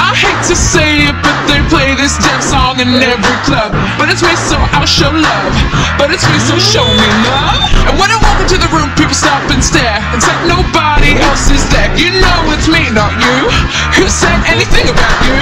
I hate to say it, but they play this damn song in every club. But it's me, so I'll show love. But it's me, so show me love. And when I walk into the room, people stop and stare and say nobody else is there. You know it's me, not you. Who said anything about you?